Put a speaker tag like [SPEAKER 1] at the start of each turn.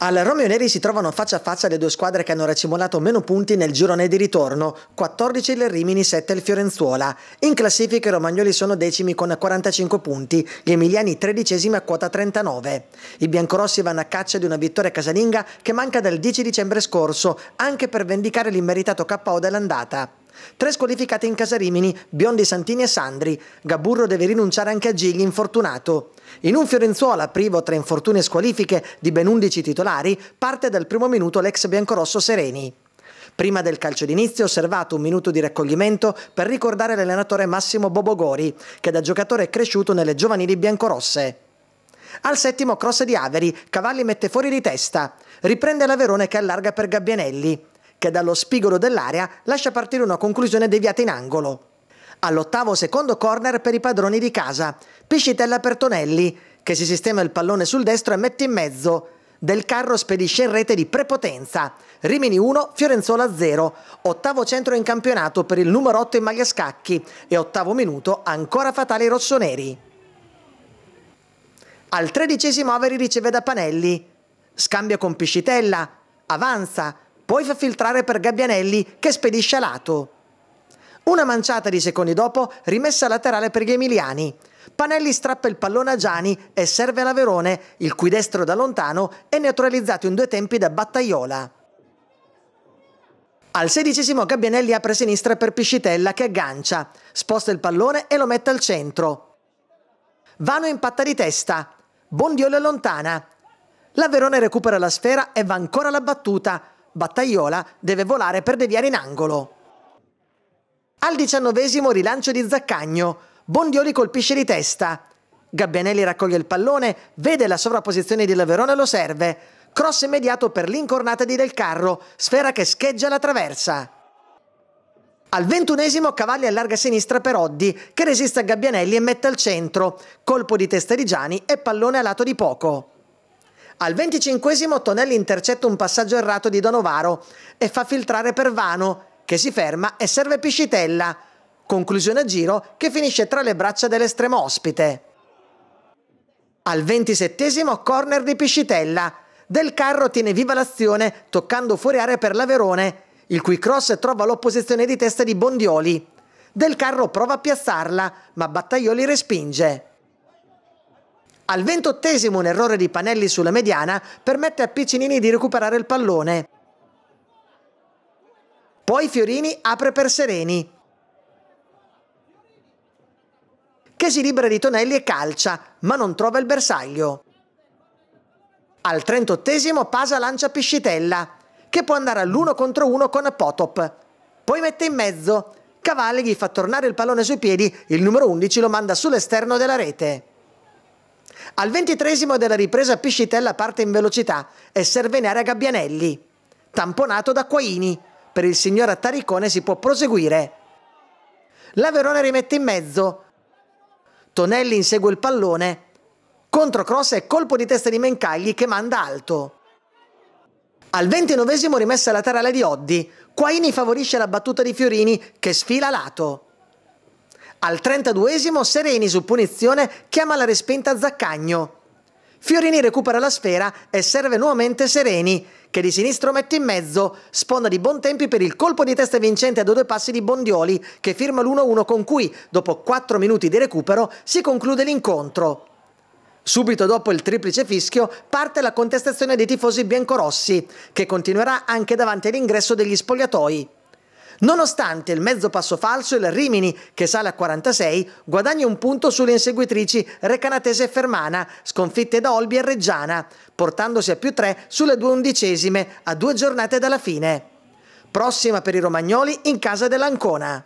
[SPEAKER 1] Al Romeo Neri si trovano faccia a faccia le due squadre che hanno racimolato meno punti nel girone di ritorno, 14 il Rimini, 7 il Fiorenzuola. In classifica i romagnoli sono decimi con 45 punti, gli emiliani tredicesimi a quota 39. I biancorossi vanno a caccia di una vittoria casalinga che manca dal 10 dicembre scorso, anche per vendicare l'immeritato KO dell'andata. Tre squalificati in casa Rimini, Biondi, Santini e Sandri. Gaburro deve rinunciare anche a Gigli, infortunato. In un Fiorenzuola privo tra infortuni e squalifiche di ben 11 titolari, parte dal primo minuto l'ex biancorosso Sereni. Prima del calcio d'inizio osservato un minuto di raccoglimento per ricordare l'allenatore Massimo Bobogori, che da giocatore è cresciuto nelle giovanili biancorosse. Al settimo cross di Averi, Cavalli mette fuori di testa. Riprende la Verone che allarga per Gabbianelli che dallo spigolo dell'area lascia partire una conclusione deviata in angolo. All'ottavo secondo corner per i padroni di casa, Piscitella per Tonelli, che si sistema il pallone sul destro e mette in mezzo. Del Carro spedisce in rete di prepotenza. Rimini 1, Fiorenzola 0. Ottavo centro in campionato per il numero 8 in maglia scacchi e ottavo minuto ancora fatali rossoneri. Al tredicesimo Averi riceve da Panelli. Scambia con Piscitella. Avanza poi fa filtrare per Gabbianelli che spedisce a lato. Una manciata di secondi dopo, rimessa laterale per gli emiliani. Panelli strappa il pallone a Gianni e serve alla Verone, il cui destro da lontano è neutralizzato in due tempi da Battaiola. Al sedicesimo Gabbianelli apre sinistra per Piscitella che aggancia, sposta il pallone e lo mette al centro. Vano impatta di testa, Bondiola allontana. La Verone recupera la sfera e va ancora alla battuta, Battaiola deve volare per deviare in angolo. Al diciannovesimo rilancio di Zaccagno, Bondioli colpisce di testa. Gabbianelli raccoglie il pallone, vede la sovrapposizione di Laverone e lo serve. Cross immediato per l'incornata di Del Carro, sfera che scheggia la traversa. Al ventunesimo Cavalli allarga a sinistra per Oddi, che resiste a Gabbianelli e mette al centro. Colpo di testa di Gianni e pallone a lato di poco. Al 25 Tonelli intercetta un passaggio errato di Donovaro e fa filtrare per Vano, che si ferma e serve Piscitella. Conclusione a giro che finisce tra le braccia dell'estremo ospite. Al 27 corner di Piscitella. Del Carro tiene viva l'azione toccando fuori area per l'Averone, il cui cross trova l'opposizione di testa di Bondioli. Del Carro prova a piazzarla, ma Battaglioli respinge. Al ventottesimo un errore di Panelli sulla mediana permette a Piccinini di recuperare il pallone. Poi Fiorini apre per Sereni, che si libera di Tonelli e calcia, ma non trova il bersaglio. Al 38 Pasa lancia Piscitella, che può andare all'uno contro uno con Potop. Poi mette in mezzo. Cavalli gli fa tornare il pallone sui piedi, il numero 11 lo manda sull'esterno della rete. Al ventitresimo della ripresa Piscitella parte in velocità e serve in area Gabbianelli. Tamponato da Quaini. Per il signor Attaricone si può proseguire. La Verona rimette in mezzo. Tonelli insegue il pallone. Controcross e colpo di testa di Mencagli che manda alto. Al ventinovesimo rimessa laterale di Oddi. Quaini favorisce la battuta di Fiorini che sfila lato. Al 32esimo Sereni su punizione chiama la respinta Zaccagno. Fiorini recupera la sfera e serve nuovamente Sereni, che di sinistro mette in mezzo, sponda di buon tempi per il colpo di testa vincente a due passi di Bondioli, che firma l'1-1 con cui, dopo 4 minuti di recupero, si conclude l'incontro. Subito dopo il triplice fischio parte la contestazione dei tifosi biancorossi, che continuerà anche davanti all'ingresso degli spogliatoi. Nonostante il mezzo passo falso, il Rimini, che sale a 46, guadagna un punto sulle inseguitrici Recanatese e Fermana, sconfitte da Olbi e Reggiana, portandosi a più 3 sulle due undicesime, a due giornate dalla fine. Prossima per i romagnoli in casa dell'Ancona.